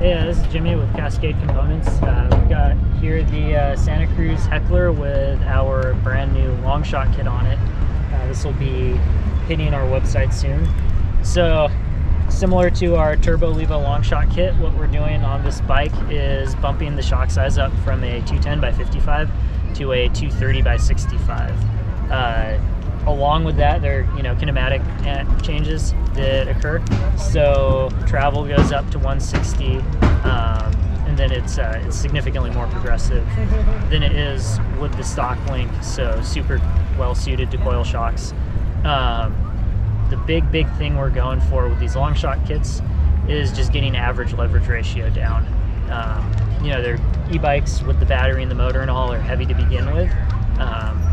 Yeah, this is Jimmy with Cascade Components. Uh, we've got here the uh, Santa Cruz Heckler with our brand new long shot kit on it. Uh, this will be hitting our website soon. So, similar to our Turbo Levo long shot kit, what we're doing on this bike is bumping the shock size up from a 210 by 55 to a 230 by 65. Along with that, there are you know kinematic changes that occur. So travel goes up to 160, um, and then it's uh, it's significantly more progressive than it is with the stock link. So super well suited to coil shocks. Um, the big big thing we're going for with these long shot kits is just getting average leverage ratio down. Um, you know, they're e-bikes with the battery and the motor and all are heavy to begin with. Um,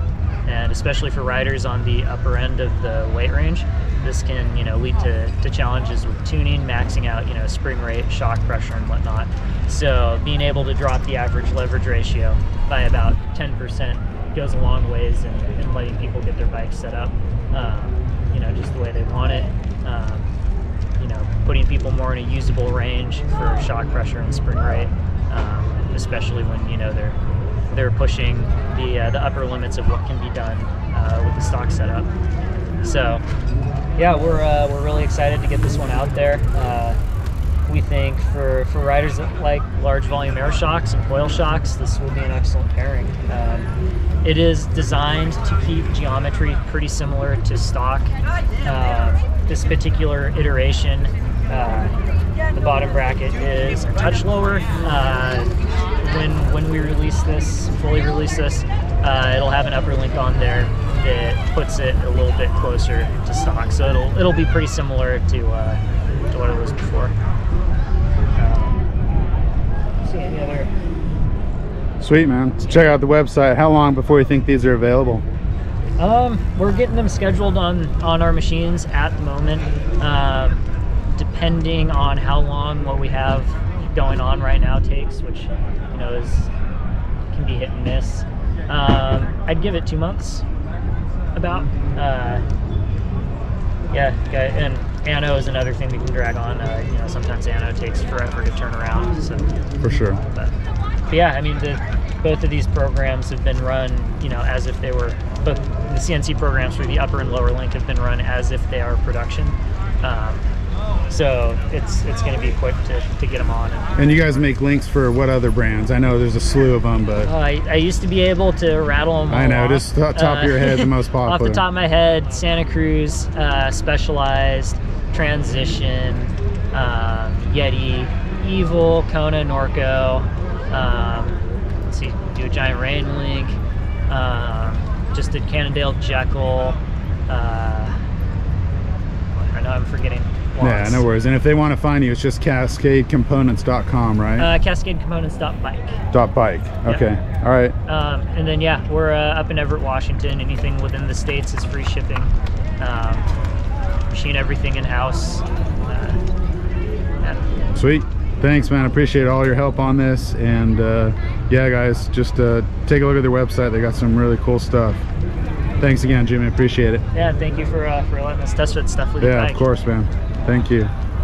and especially for riders on the upper end of the weight range, this can you know lead to, to challenges with tuning, maxing out you know spring rate, shock pressure, and whatnot. So being able to drop the average leverage ratio by about 10% goes a long ways in, in letting people get their bikes set up, um, you know, just the way they want it. Um, you know, putting people more in a usable range for shock pressure and spring rate, um, especially when you know they're they're pushing the uh, the upper limits of what can be done uh, with the stock setup. So, yeah, we're uh, we're really excited to get this one out there. Uh, we think for for riders that like large volume air shocks and coil shocks, this will be an excellent pairing. Um, it is designed to keep geometry pretty similar to stock. Uh, this particular iteration, uh, the bottom bracket is a touch lower when when we release this, fully release this, uh, it'll have an upper link on there that puts it a little bit closer to stock. So it'll it'll be pretty similar to uh, to what it was before. Um, see any other? Sweet man. So check out the website. How long before you think these are available? Um, we're getting them scheduled on on our machines at the moment. Um, depending on how long what we have going on right now takes, which you know is can be hit and miss. Um, I'd give it two months, about. Uh, yeah, and ano is another thing we can drag on. Uh, you know, sometimes ano takes forever to turn around. So for sure. But, but yeah, I mean, the, both of these programs have been run, you know, as if they were both the CNC programs for the upper and lower link have been run as if they are production. Um, so it's it's going to be quick to, to get them on. And, you guys make links for what other brands? I know there's a slew of them, but uh, I, I, used to be able to rattle them. I know, off. just top uh, of your head, the most popular. off the top of my head, Santa Cruz, uh, Specialized, Transition, um, Yeti, Evil, Kona, Norco. Um, let's see, do a giant Reign link. Um, just did Cannondale Jekyll. Uh, I know I'm forgetting yeah, no worries. And if they want to find you, it's just cascadecomponents.com, right? Uh, cascadecomponents.bike. Dot bike. Okay. All right. Um, and then, yeah, we're uh, up in Everett, Washington. Anything within the states is free shipping. Um, machine everything in house. Uh. Sweet. Thanks, man. Appreciate all your help on this. And uh, yeah, guys, just uh, take a look at their website. They got some really cool stuff. Thanks again, Jimmy. Appreciate it. Yeah, thank you for uh, for letting us test fit stuff with yeah, you. Yeah, of course, man. Thank you.